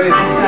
ready.